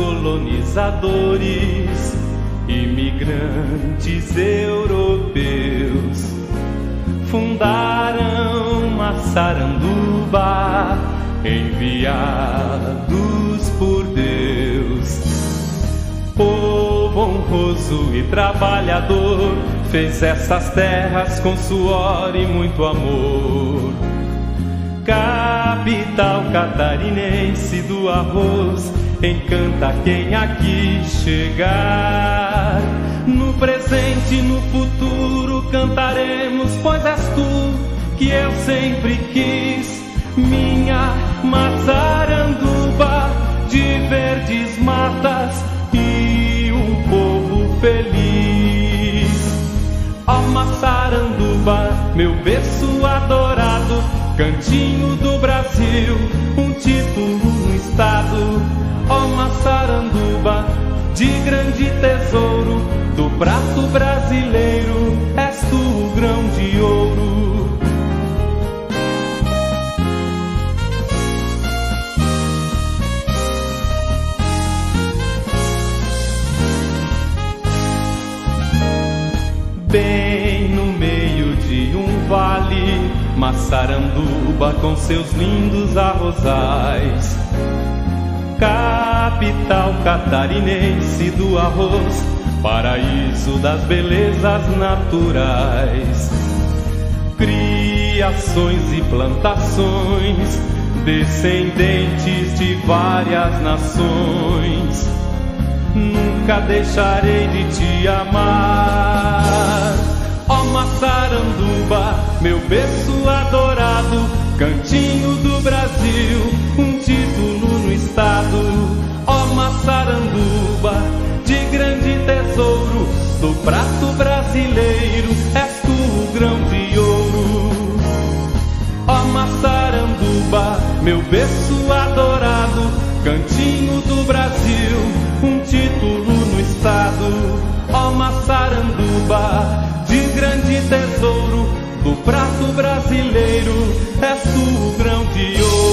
colonizadores, imigrantes europeus, fundaram Massaranduba, enviados por Deus. Povo honroso e trabalhador fez essas terras com suor e muito amor. Capital catarinense do arroz, encanta quem aqui chegar. No presente e no futuro cantaremos, pois és tu que eu sempre quis. Minha Massaranduba de verdes matas e um povo feliz. Meu berço adorado, cantinho do Brasil, um título no estado. Ó oh, Massaranduba, de grande tesouro, do prato brasileiro, és tu o grão de ouro. Massaranduba com seus lindos arrozais. Capital catarinense do arroz, paraíso das belezas naturais. Criações e plantações, descendentes de várias nações nunca deixarei de te amar. Ó oh, Massaranduba, meu berço cantinho do Brasil, um título no estado. Ó Massaranduba, de grande tesouro, do prato brasileiro, és tu o grão de ouro. Ó Massaranduba, meu berço adorado, cantinho do Brasil, um título no estado, ó Massaranduba, prato brasileiro, és tu o grão de ouro.